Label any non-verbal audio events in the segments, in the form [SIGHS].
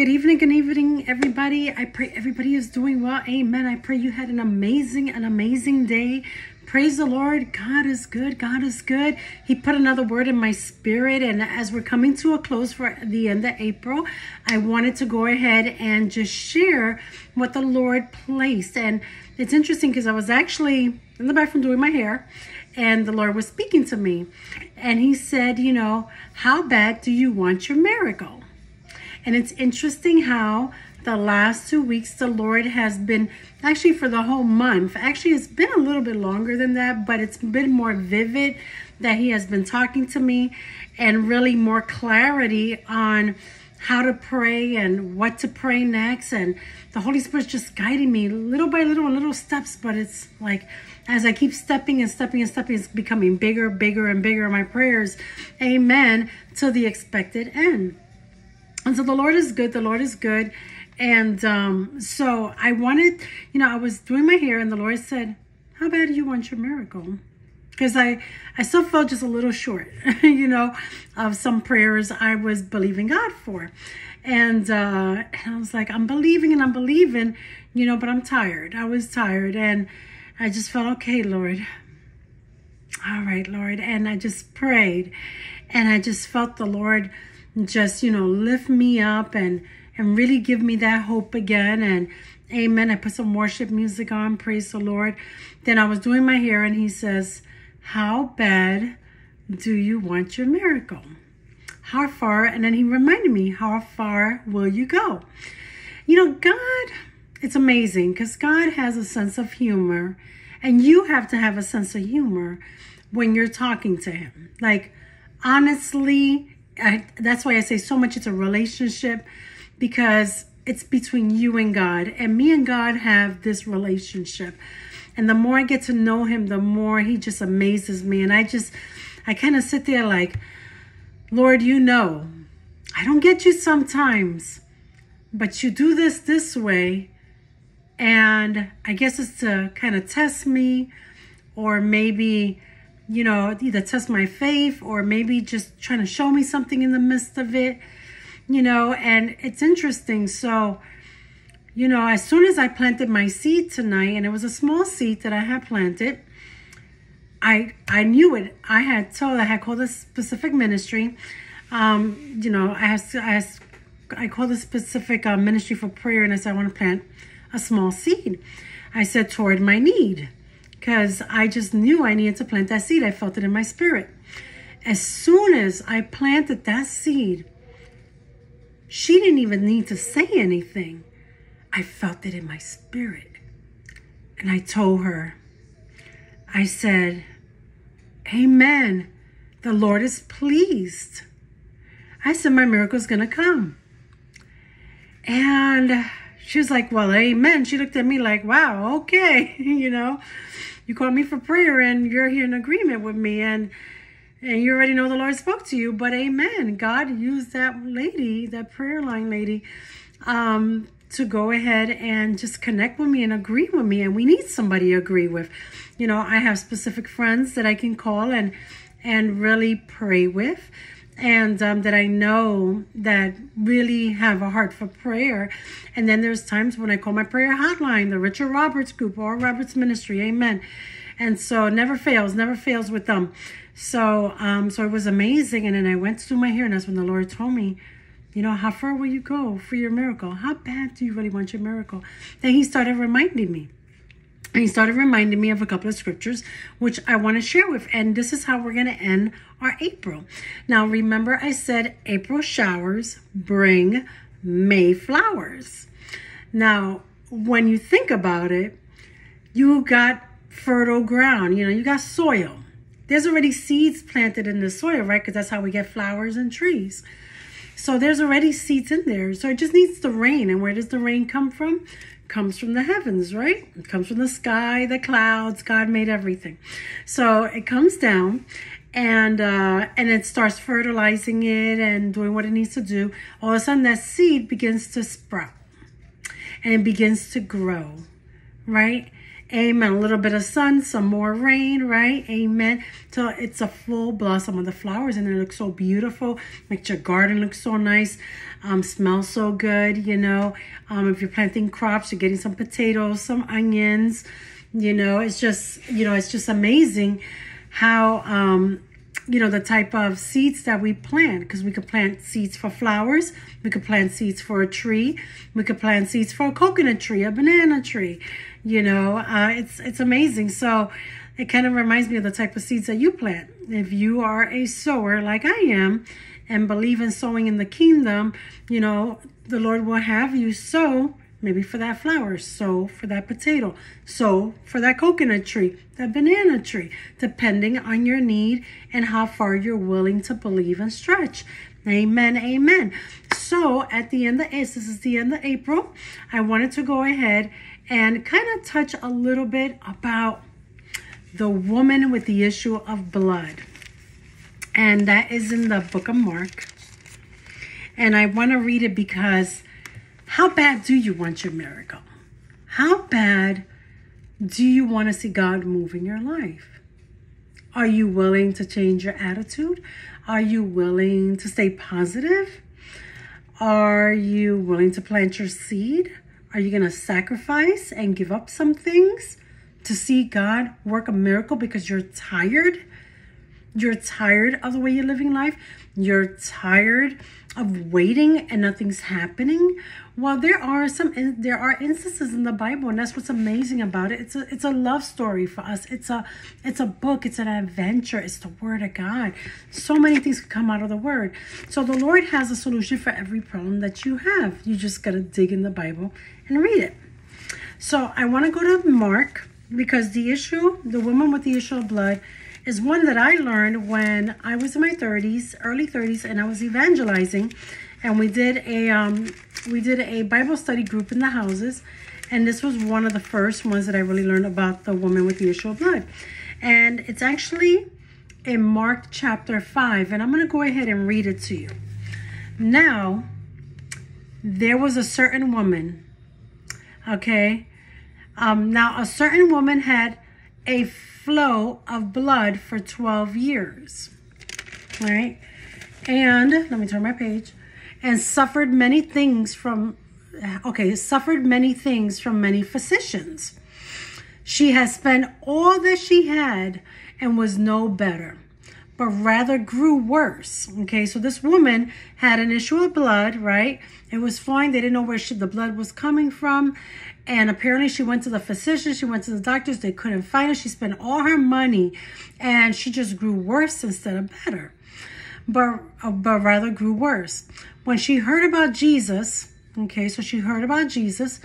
Good evening, good evening, everybody. I pray everybody is doing well. Amen. I pray you had an amazing, an amazing day. Praise the Lord. God is good. God is good. He put another word in my spirit. And as we're coming to a close for the end of April, I wanted to go ahead and just share what the Lord placed. And it's interesting because I was actually in the bathroom doing my hair and the Lord was speaking to me. And He said, You know, how bad do you want your miracle? And it's interesting how the last two weeks the Lord has been actually for the whole month. Actually, it's been a little bit longer than that, but it's been more vivid that He has been talking to me and really more clarity on how to pray and what to pray next. And the Holy Spirit's just guiding me little by little and little steps, but it's like as I keep stepping and stepping and stepping, it's becoming bigger, bigger, and bigger. My prayers, amen, to the expected end. And so the Lord is good. The Lord is good. And um, so I wanted, you know, I was doing my hair, and the Lord said, How bad do you want your miracle? Because I, I still felt just a little short, [LAUGHS] you know, of some prayers I was believing God for. And, uh, and I was like, I'm believing and I'm believing, you know, but I'm tired. I was tired. And I just felt, okay, Lord. All right, Lord. And I just prayed. And I just felt the Lord just, you know, lift me up and and really give me that hope again. And amen. I put some worship music on. Praise the Lord. Then I was doing my hair and he says, How bad do you want your miracle? How far? And then he reminded me, How far will you go? You know, God, it's amazing because God has a sense of humor, and you have to have a sense of humor when you're talking to Him. Like, honestly, I, that's why I say so much it's a relationship because it's between you and God. And me and God have this relationship. And the more I get to know him, the more he just amazes me. And I just, I kind of sit there like, Lord, you know, I don't get you sometimes, but you do this this way. And I guess it's to kind of test me or maybe you know, either test my faith or maybe just trying to show me something in the midst of it, you know, and it's interesting. So, you know, as soon as I planted my seed tonight, and it was a small seed that I had planted, I I knew it. I had told, I had called a specific ministry. Um, you know, I asked, I asked, I called a specific uh, ministry for prayer, and I said I want to plant a small seed. I said toward my need because I just knew I needed to plant that seed. I felt it in my spirit. As soon as I planted that seed, she didn't even need to say anything. I felt it in my spirit. And I told her, I said, Amen. The Lord is pleased. I said, My miracle is going to come. And she was like, Well, amen. She looked at me like, Wow, okay, [LAUGHS] you know you called me for prayer and you're here in agreement with me and and you already know the Lord spoke to you. But amen. God used that lady, that prayer line lady, um, to go ahead and just connect with me and agree with me. And we need somebody to agree with. You know, I have specific friends that I can call and and really pray with and um, that I know that really have a heart for prayer. And then there's times when I call my prayer hotline, the Richard Roberts Group or Roberts Ministry. Amen. And so never fails, never fails with them. So, um, so it was amazing. And then I went to do my hair, and that's when the Lord told me, you know, how far will you go for your miracle? How bad do you really want your miracle? Then He started reminding me. He started reminding me of a couple of scriptures, which I want to share with. And this is how we're going to end our April. Now, remember, I said April showers bring May flowers. Now, when you think about it, you got fertile ground, you know, you got soil. There's already seeds planted in the soil, right? Because that's how we get flowers and trees. So there's already seeds in there. So it just needs the rain. And where does the rain come from? Comes from the heavens, right? It comes from the sky, the clouds. God made everything. So it comes down and uh, and it starts fertilizing it and doing what it needs to do. All of a sudden, that seed begins to sprout and it begins to grow, right? Amen. A little bit of sun, some more rain, right? Amen. So it's a full blossom of the flowers and it looks so beautiful. Makes your garden look so nice. Um, smells so good, you know. Um, if you're planting crops, you're getting some potatoes, some onions, you know, it's just, you know, it's just amazing how, um, you know, the type of seeds that we plant because we could plant seeds for flowers. We could plant seeds for a tree. We could plant seeds for a coconut tree, a banana tree you know uh, it's it's amazing so it kind of reminds me of the type of seeds that you plant if you are a sower like i am and believe in sowing in the kingdom you know the lord will have you sow maybe for that flower so for that potato so for that coconut tree that banana tree depending on your need and how far you're willing to believe and stretch amen amen so at the end of this is the end of april i wanted to go ahead and kind of touch a little bit about the woman with the issue of blood. And that is in the book of Mark. And I want to read it because how bad do you want your miracle? How bad do you want to see God move in your life? Are you willing to change your attitude? Are you willing to stay positive? Are you willing to plant your seed? Are you going to sacrifice and give up some things to see God work a miracle because you're tired? You're tired of the way you're living life. You're tired of waiting and nothing's happening. Well, there are some there are instances in the Bible, and that's what's amazing about it. It's a it's a love story for us. It's a it's a book. It's an adventure. It's the Word of God. So many things can come out of the Word. So the Lord has a solution for every problem that you have. You just gotta dig in the Bible and read it. So I want to go to Mark because the issue, the woman with the issue of blood, is one that I learned when I was in my 30s, early 30s, and I was evangelizing, and we did a um, we did a Bible study group in the houses, and this was one of the first ones that I really learned about the woman with the issue of blood, and it's actually in Mark chapter five, and I'm going to go ahead and read it to you. Now, there was a certain woman Okay. Um, now, a certain woman had a flow of blood for 12 years. Right? And let me turn my page. And suffered many things from, okay, suffered many things from many physicians. She has spent all that she had and was no better, but rather grew worse. Okay, so this woman had an issue of blood, right? It was fine. They didn't know where she, the blood was coming from. And apparently she went to the physician, she went to the doctors, they couldn't find it. She spent all her money and she just grew worse instead of better. But, uh, but rather grew worse. When she heard about Jesus, okay, so she heard about Jesus,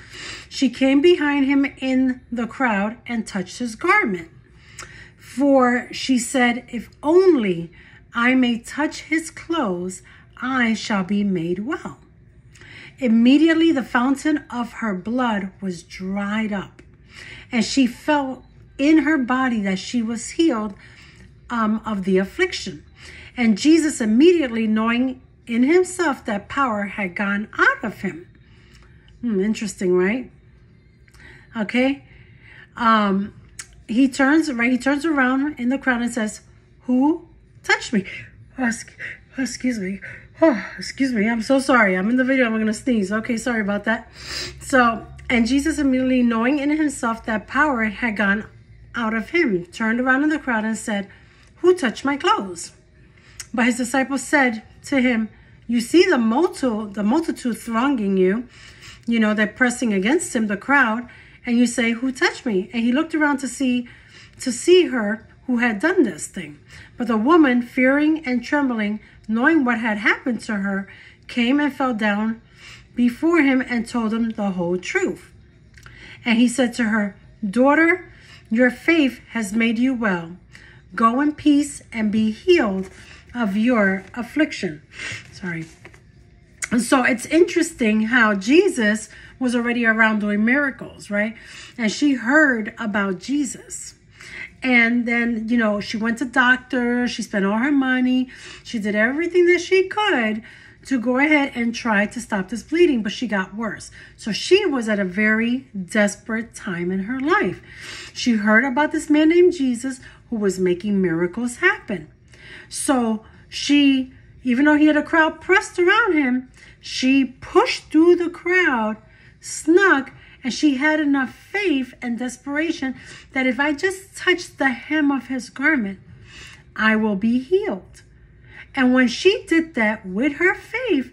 she came behind him in the crowd and touched his garment. For she said, if only I may touch his clothes, I shall be made well. Immediately, the fountain of her blood was dried up, and she felt in her body that she was healed um, of the affliction. And Jesus, immediately knowing in himself that power had gone out of him. Hmm, interesting, right? Okay. Um, he turns right. He turns around in the crowd and says, "Who touched me?" Excuse me. Oh, [SIGHS] excuse me. I'm so sorry. I'm in the video. I'm going to sneeze. Okay, sorry about that. So, and Jesus immediately knowing in himself that power had gone out of him, turned around in the crowd and said, Who touched my clothes? But his disciples said to him, You see the multitude, the multitude thronging you. You know, they're pressing against him, the crowd, and you say, Who touched me? And he looked around to see to see her who had done this thing. But the woman, fearing and trembling, knowing what had happened to her, came and fell down before him and told him the whole truth. And he said to her, Daughter, your faith has made you well. Go in peace and be healed of your affliction. Sorry. And so it's interesting how Jesus was already around doing miracles, right? And she heard about Jesus. And then, you know, she went to doctor, she spent all her money, she did everything that she could to go ahead and try to stop this bleeding, but she got worse. So she was at a very desperate time in her life. She heard about this man named Jesus who was making miracles happen. So she, even though he had a crowd pressed around him, she pushed through the crowd, snuck, and she had enough faith and desperation that if I just touch the hem of his garment, I will be healed. And when she did that with her faith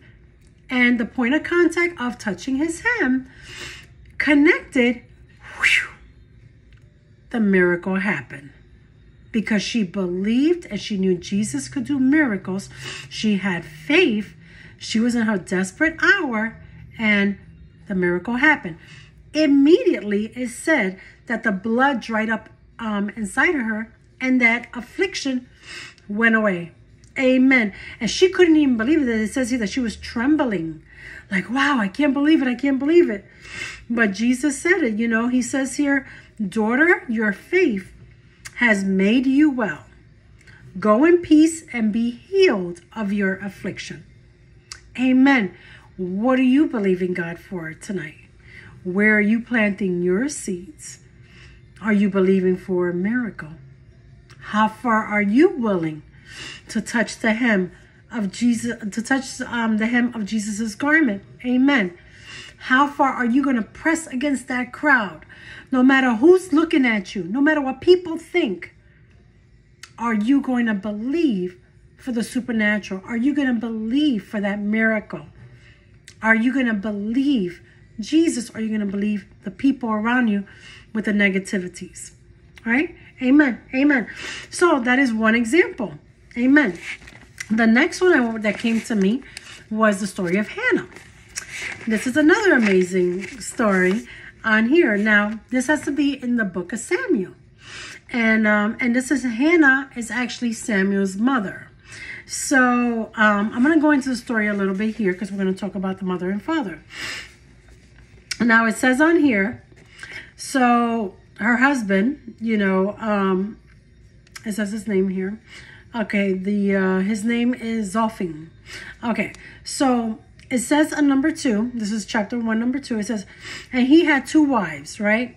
and the point of contact of touching his hem connected, whew, the miracle happened. Because she believed and she knew Jesus could do miracles. She had faith. She was in her desperate hour and the miracle happened. Immediately, it said that the blood dried up um, inside of her and that affliction went away. Amen. And she couldn't even believe it. It says here that she was trembling. Like, wow, I can't believe it. I can't believe it. But Jesus said it, you know, he says here, daughter, your faith has made you well. Go in peace and be healed of your affliction. Amen. What are you believing God for tonight? Where are you planting your seeds? Are you believing for a miracle? How far are you willing to touch the hem of Jesus, to touch um, the hem of Jesus's garment. Amen. How far are you going to press against that crowd? No matter who's looking at you, no matter what people think, are you going to believe for the supernatural? Are you going to believe for that miracle? Are you going to believe Jesus? Or are you going to believe the people around you with the negativities? Right? Amen. Amen. So that is one example. Amen. The next one that came to me was the story of Hannah. This is another amazing story on here. Now, this has to be in the book of Samuel. And um, and this is Hannah is actually Samuel's mother. So um, I'm going to go into the story a little bit here because we're going to talk about the mother and father. Now it says on here, so her husband, you know, um, it says his name here. Okay, the uh, his name is Zophim. Okay, so it says on number two, this is chapter one, number two, it says, and he had two wives, right?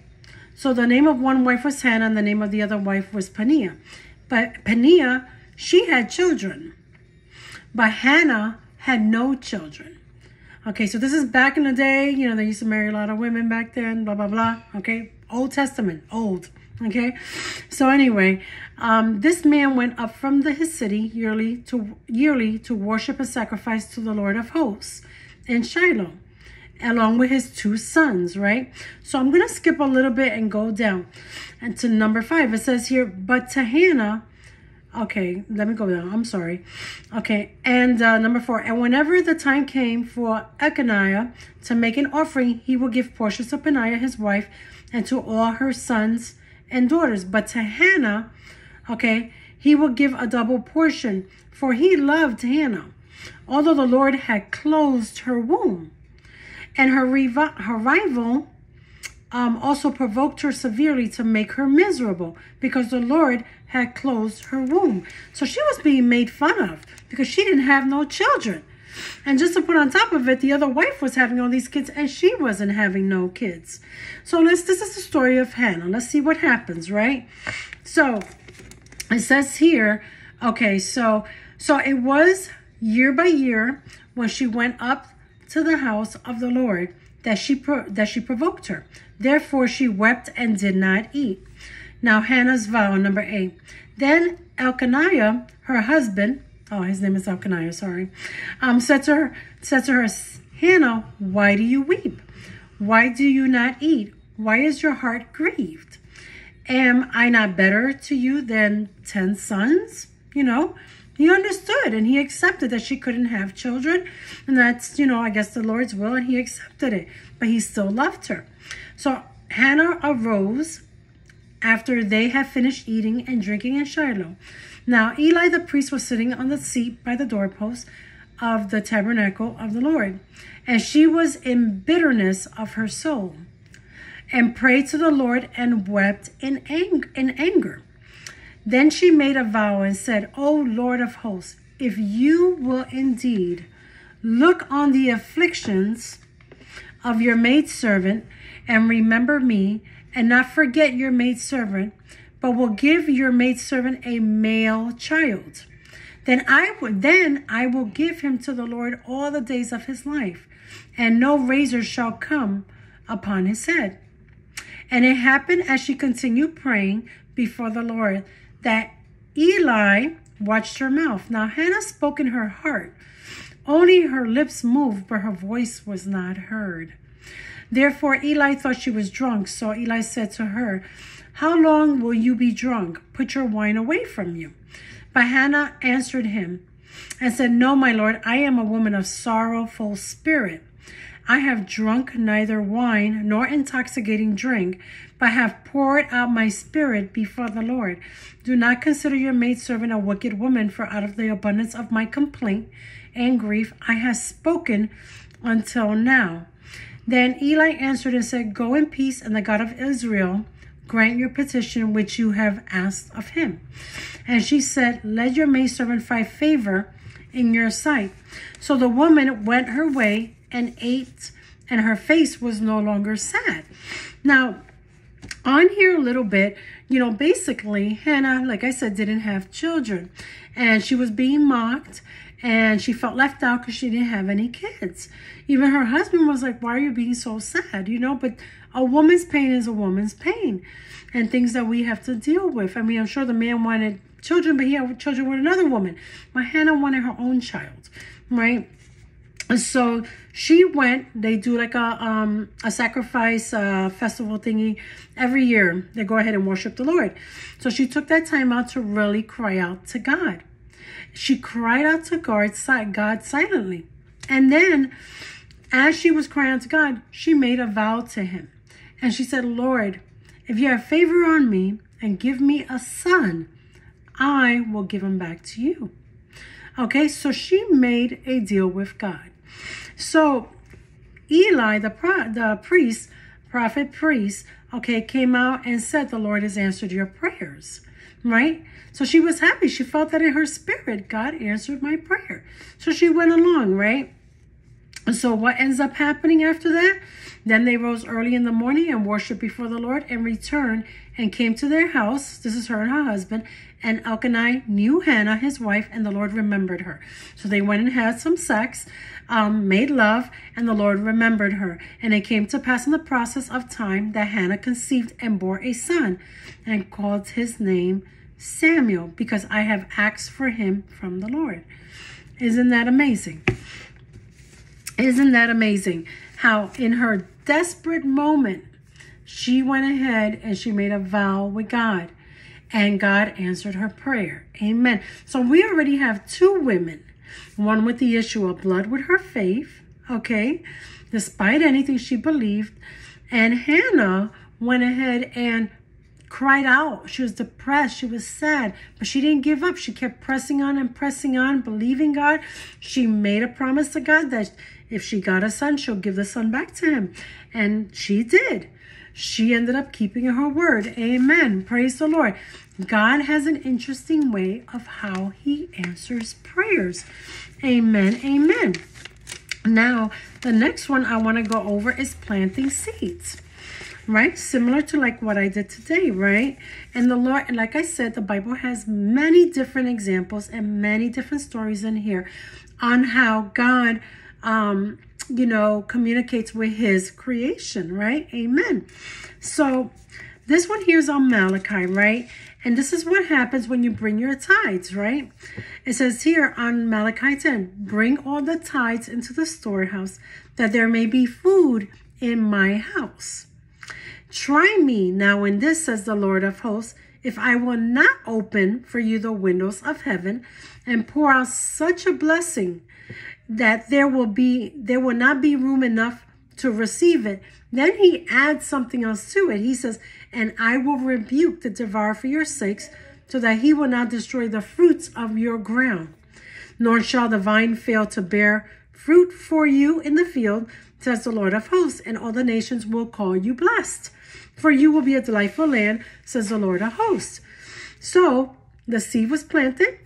So the name of one wife was Hannah and the name of the other wife was Peninnah. But Peninnah, she had children. But Hannah had no children. Okay, so this is back in the day, you know, they used to marry a lot of women back then, blah, blah, blah. Okay, Old Testament, old. Okay, so anyway, um, this man went up from the, his city yearly to yearly to worship a sacrifice to the Lord of hosts in Shiloh, along with his two sons. Right. So I'm gonna skip a little bit and go down, and to number five. It says here, but to Hannah. Okay, let me go down. I'm sorry. Okay, and uh, number four. And whenever the time came for Elkanah to make an offering, he will give portions to Peninnah, his wife, and to all her sons and daughters. But to Hannah, okay, he will give a double portion, for he loved Hannah, although the Lord had closed her womb. And her, her rival um, also provoked her severely to make her miserable because the Lord had closed her womb. So she was being made fun of because she didn't have no children. And just to put on top of it, the other wife was having all these kids and she wasn't having no kids. So let's this is the story of Hannah. Let's see what happens, right? So it says here, okay, so so it was year by year when she went up to the house of the Lord that she that she provoked her. Therefore she wept and did not eat. Now Hannah's vow number 8. Then Elkanah, her husband, oh, his name is Elkanah, sorry, um, said to her, said to her, Hannah, why do you weep? Why do you not eat? Why is your heart grieved? Am I not better to you than 10 sons? You know, he understood and he accepted that she couldn't have children. And that's, you know, I guess the Lord's will, and he accepted it. But he still loved her. So Hannah arose after they had finished eating and drinking in Shiloh. Now Eli the priest was sitting on the seat by the doorpost of the tabernacle of the Lord, and she was in bitterness of her soul, and prayed to the Lord and wept in, ang- in anger. Then she made a vow and said, O Lord of hosts, if you will indeed Look on the afflictions of your maidservant and remember me, and not forget your maidservant, but will give your maidservant a male child. Then I would then I will give him to the Lord all the days of his life, and no razor shall come upon his head. And it happened as she continued praying before the Lord that Eli watched her mouth. Now Hannah spoke in her heart. Only her lips moved, but her voice was not heard. Therefore Eli thought she was drunk. So Eli said to her, How long will you be drunk? Put your wine away from you. But Hannah answered him and said, No, my lord, I am a woman of sorrowful spirit. I have drunk neither wine nor intoxicating drink, but have poured out my spirit before the Lord. Do not consider your maidservant a wicked woman, for out of the abundance of my complaint and grief I have spoken until now. Then Eli answered and said, Go in peace, and the God of Israel grant your petition which you have asked of him. And she said, Let your maidservant find favor in your sight. So the woman went her way and ate, and her face was no longer sad. Now, on here a little bit, you know, basically, Hannah, like I said, didn't have children, and she was being mocked, and she felt left out because she didn't have any kids. Even her husband was like, Why are you being so sad? You know, but a woman's pain is a woman's pain, and things that we have to deal with. I mean, I'm sure the man wanted children, but he had children with another woman. But Hannah wanted her own child, right? And so she went. They do like a um a sacrifice uh, festival thingy every year. They go ahead and worship the Lord. So she took that time out to really cry out to God. She cried out to God, God silently, and then as she was crying out to God, she made a vow to Him, and she said, "Lord, if you have favor on me and give me a son, I will give him back to you." Okay, so she made a deal with God. So Eli, the, pro- the priest, prophet priest, okay, came out and said, The Lord has answered your prayers, right? So she was happy. She felt that in her spirit, God answered my prayer. So she went along, right? And so what ends up happening after that? Then they rose early in the morning and worshiped before the Lord and returned and came to their house. This is her and her husband. And Elkanah knew Hannah, his wife, and the Lord remembered her. So they went and had some sex, um, made love, and the Lord remembered her. And it came to pass in the process of time that Hannah conceived and bore a son and called his name Samuel because I have asked for him from the Lord. Isn't that amazing? Isn't that amazing? How in her desperate moment, she went ahead and she made a vow with God and God answered her prayer. Amen. So we already have two women, one with the issue of blood with her faith, okay, despite anything she believed, and Hannah went ahead and cried out. She was depressed. She was sad, but she didn't give up. She kept pressing on and pressing on, believing God. She made a promise to God that if she got a son, she'll give the son back to him. And she did. She ended up keeping her word. Amen. Praise the Lord. God has an interesting way of how he answers prayers. Amen. Amen. Now, the next one I want to go over is planting seeds right? Similar to like what I did today, right? And the Lord, and like I said, the Bible has many different examples and many different stories in here on how God um, you know, communicates with his creation, right? Amen. So this one here is on Malachi, right? And this is what happens when you bring your tithes, right? It says here on Malachi 10, bring all the tithes into the storehouse that there may be food in my house. Try me now in this, says the Lord of hosts, if I will not open for you the windows of heaven and pour out such a blessing that there will be there will not be room enough to receive it. Then he adds something else to it. He says, And I will rebuke the devourer for your sakes, so that he will not destroy the fruits of your ground. Nor shall the vine fail to bear fruit for you in the field, says the Lord of hosts, and all the nations will call you blessed. For you will be a delightful land, says the Lord of hosts. So the seed was planted,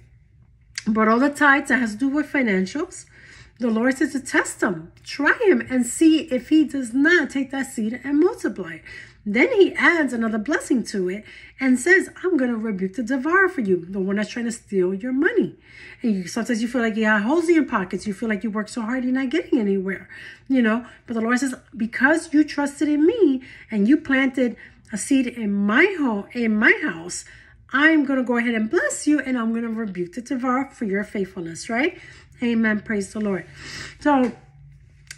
but all the tithes that has to do with financials, the Lord says to test him, try him, and see if he does not take that seed and multiply it. Then he adds another blessing to it and says, I'm going to rebuke the devourer for you, the one that's trying to steal your money. And you, sometimes you feel like you have holes in your pockets. You feel like you work so hard, you're not getting anywhere, you know. But the Lord says, because you trusted in me and you planted a seed in my home, in my house, I'm going to go ahead and bless you and I'm going to rebuke the devourer for your faithfulness, right? Amen. Praise the Lord. So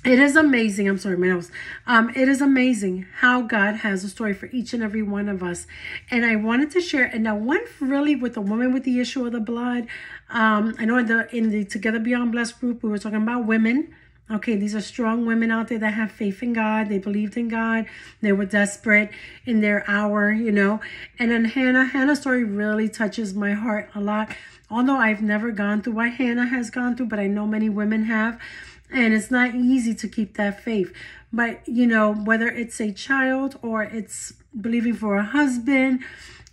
it is amazing. I'm sorry, my nose. Um, it is amazing how God has a story for each and every one of us. And I wanted to share, and now one really with the woman with the issue of the blood. Um, I know in the in the Together Beyond Blessed group, we were talking about women. Okay, these are strong women out there that have faith in God. They believed in God. They were desperate in their hour, you know. And then Hannah, Hannah's story really touches my heart a lot. Although I've never gone through what Hannah has gone through, but I know many women have. And it's not easy to keep that faith. But, you know, whether it's a child or it's believing for a husband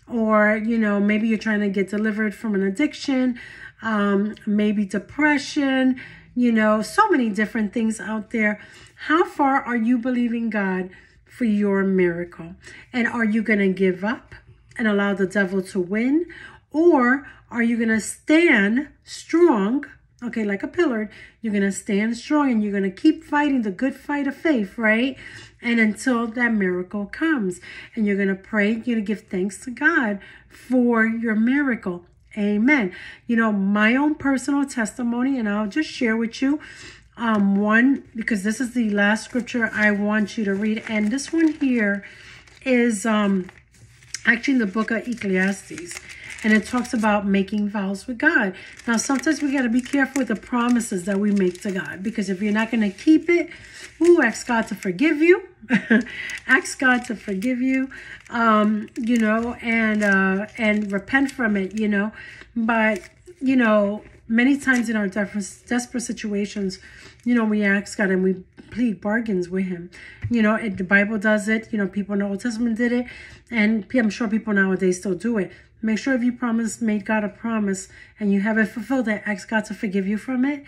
or, you know, maybe you're trying to get delivered from an addiction, um, maybe depression, you know, so many different things out there. How far are you believing God for your miracle? And are you going to give up and allow the devil to win? Or are you going to stand strong okay, like a pillar, you're going to stand strong and you're going to keep fighting the good fight of faith, right? And until that miracle comes. And you're going to pray, you're going to give thanks to God for your miracle. Amen. You know, my own personal testimony, and I'll just share with you um, one, because this is the last scripture I want you to read. And this one here is um, actually in the book of Ecclesiastes and it talks about making vows with God. Now, sometimes we got to be careful with the promises that we make to God because if you're not going to keep it, ooh, ask God to forgive you. [LAUGHS] ask God to forgive you, um, you know, and uh, and repent from it, you know. But you know, many times in our desperate situations, you know, we ask God and we plead bargains with Him. You know, it, the Bible does it. You know, people in the Old Testament did it, and I'm sure people nowadays still do it. Make sure if you promise, made God a promise, and you haven't fulfilled it, ask God to forgive you from it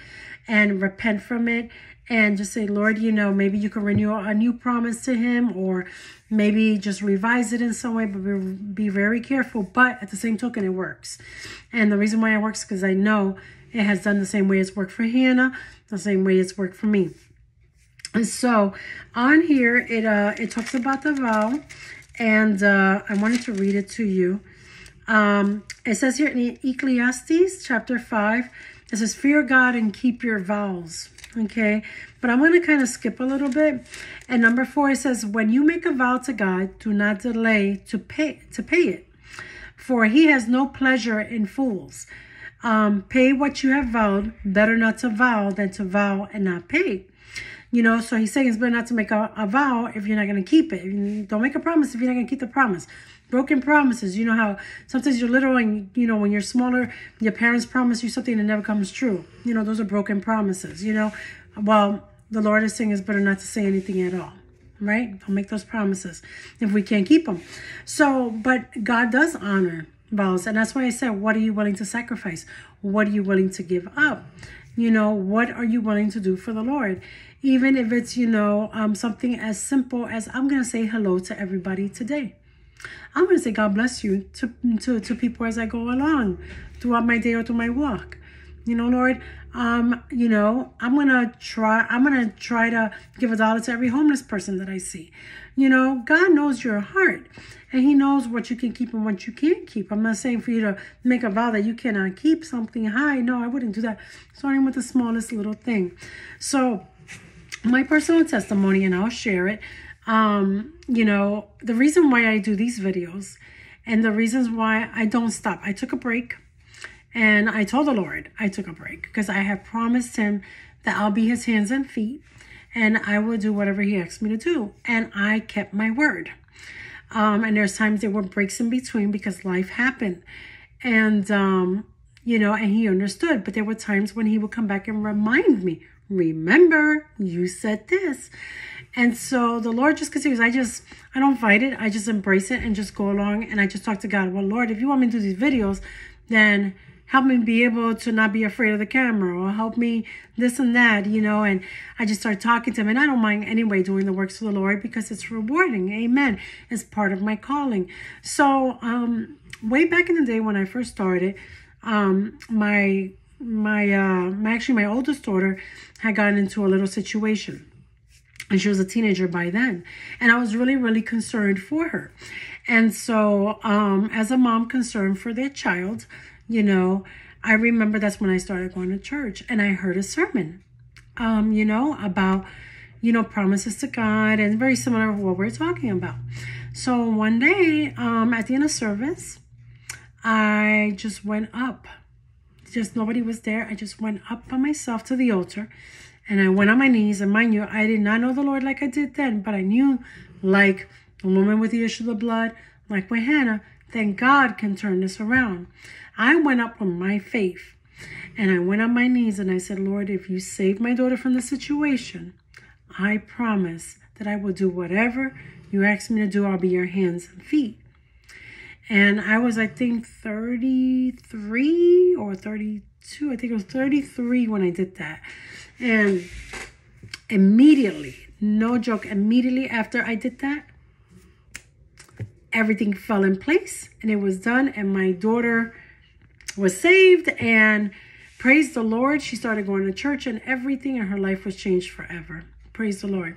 and repent from it. And just say, Lord, you know, maybe you can renew a new promise to Him, or maybe just revise it in some way, but be, very careful. But at the same token, it works. And the reason why it works because I know it has done the same way it's worked for Hannah, the same way it's worked for me. And so on here, it uh, it talks about the vow, and uh, I wanted to read it to you. Um, it says here in Ecclesiastes chapter 5, it says, Fear God and keep your vows. Okay, but I'm going to kind of skip a little bit. And number four, it says, When you make a vow to God, do not delay to pay to pay it, for He has no pleasure in fools. Um, pay what you have vowed. Better not to vow than to vow and not pay. You know, so he's saying it's better not to make a, a vow if you're not going to keep it. Don't make a promise if you're not going to keep the promise. Broken promises. You know how sometimes you're little and, you know, when you're smaller, your parents promise you something it never comes true. You know, those are broken promises, you know. Well, the Lord is saying it's better not to say anything at all right? Don't make those promises if we can't keep them. So, but God does honor vows. And that's why I said, what are you willing to sacrifice? What are you willing to give up? You know, what are you willing to do for the Lord? Even if it's, you know, um, something as simple as I'm going to say hello to everybody today. I'm going to say God bless you to, to, to people as I go along throughout my day or through my walk. You know, Lord, um, you know, I'm going to try, I'm going to try to give a dollar to every homeless person that I see. You know, God knows your heart and he knows what you can keep and what you can't keep. I'm not saying for you to make a vow that you cannot keep something high. No, I wouldn't do that. Starting with the smallest little thing. So my personal testimony, and I'll share it um, you know, the reason why I do these videos and the reasons why I don't stop. I took a break and I told the Lord I took a break because I have promised him that I'll be his hands and feet and I will do whatever he asks me to do. And I kept my word. Um, and there's times there were breaks in between because life happened. And, um, you know, and he understood. But there were times when he would come back and remind me, remember, you said this. And so the Lord just continues. I just, I don't fight it. I just embrace it and just go along. And I just talk to God. Well, Lord, if you want me to do these videos, then help me be able to not be afraid of the camera or help me this and that, you know. And I just start talking to him. And I don't mind anyway doing the works of the Lord because it's rewarding. Amen. It's part of my calling. So, um, way back in the day when I first started, um, my my uh my actually my oldest daughter had gotten into a little situation and she was a teenager by then and i was really really concerned for her and so um as a mom concerned for their child you know, I remember that's when I started going to church and I heard a sermon, um, you know, about, you know, promises to God and very similar to what we're talking about. So one day, um, at the end of service, I just went up. Just nobody was there. I just went up by myself to the altar and I went on my knees. And mind you, I did not know the Lord like I did then, but I knew like the woman with the issue of the blood, like with Hannah, then God can turn this around. I went up on my faith and I went on my knees and I said, Lord, if you save my daughter from the situation, I promise that I will do whatever you ask me to do. I'll be your hands and feet. And I was, I think, 33 or 32. I think it was 33 when I did that. And immediately, no joke, immediately after I did that, everything fell in place and it was done. And my daughter was saved and praise the Lord. She started going to church and everything, and her life was changed forever. Praise the Lord.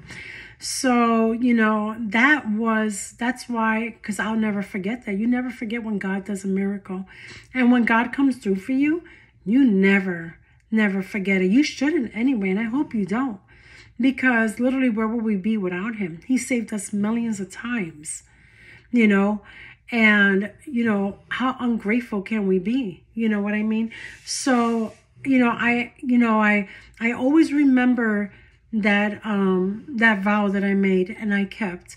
So, you know, that was, that's why, because I'll never forget that. You never forget when God does a miracle. And when God comes through for you, you never, never forget it. You shouldn't anyway, and I hope you don't. Because literally, where would we be without Him? He saved us millions of times, you know, and, you know, how ungrateful can we be? You know what I mean? So, you know, I, you know, I, I always remember that, um, that vow that I made and I kept.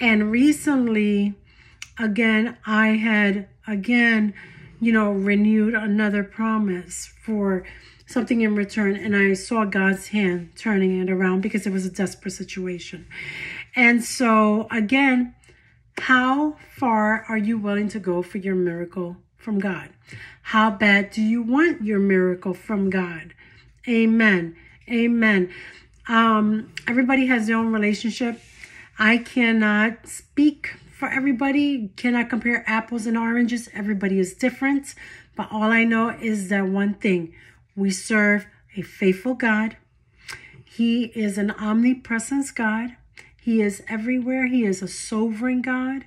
And recently, again, I had, again, you know, renewed another promise for something in return. And I saw God's hand turning it around because it was a desperate situation. And so, again, how far are you willing to go for your miracle from God? How bad do you want your miracle from God? Amen. Amen. Um, everybody has their own relationship. I cannot speak for everybody, cannot compare apples and oranges. Everybody is different. But all I know is that one thing we serve a faithful God. He is an omnipresence God. He is everywhere. He is a sovereign God.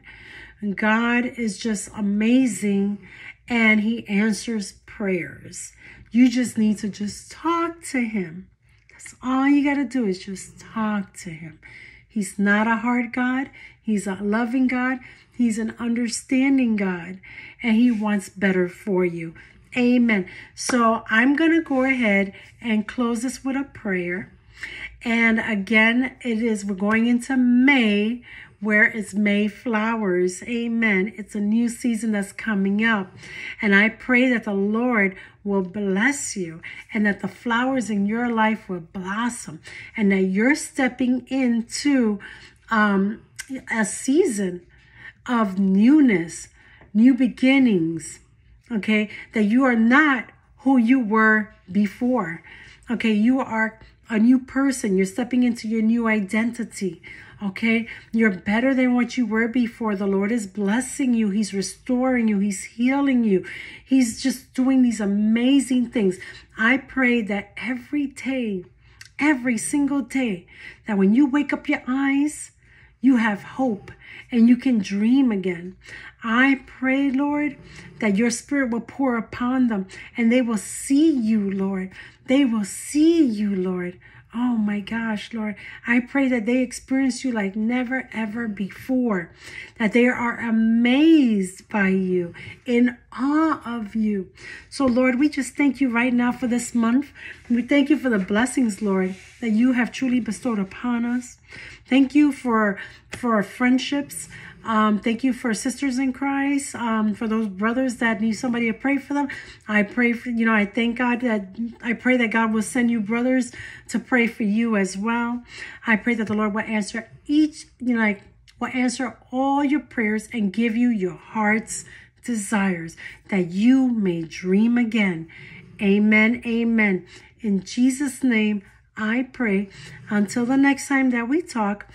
And God is just amazing and he answers prayers. You just need to just talk to him. All you got to do is just talk to him. He's not a hard God. He's a loving God. He's an understanding God and he wants better for you. Amen. So I'm going to go ahead and close this with a prayer. And again, it is, we're going into May where it's May flowers. Amen. It's a new season that's coming up. And I pray that the Lord will bless you and that the flowers in your life will blossom and that you're stepping into um, a season of newness, new beginnings. Okay. That you are not who you were before. Okay. You are a new person. You're stepping into your new identity. Okay. You're better than what you were before. The Lord is blessing you. He's restoring you. He's healing you. He's just doing these amazing things. I pray that every day, every single day, that when you wake up your eyes, you have hope and you can dream again. I pray, Lord, that your spirit will pour upon them and they will see you, Lord. They will see you, Lord. Oh my gosh, Lord. I pray that they experience you like never ever before, that they are amazed by you, in awe of you. So, Lord, we just thank you right now for this month. We thank you for the blessings, Lord, that you have truly bestowed upon us. Thank you for for our friendships. Um, thank you for sisters in Christ, um, for those brothers that need somebody to pray for them. I pray for, you know, I thank God that I pray that God will send you brothers to pray for you as well. I pray that the Lord will answer each, you know, like, will answer all your prayers and give you your heart's desires that you may dream again. Amen. Amen. In Jesus' name, I pray. Until the next time that we talk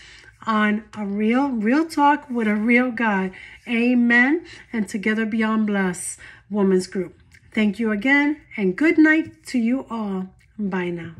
on a real, real talk with a real God. Amen. And together beyond bless women's group. Thank you again and good night to you all. Bye now.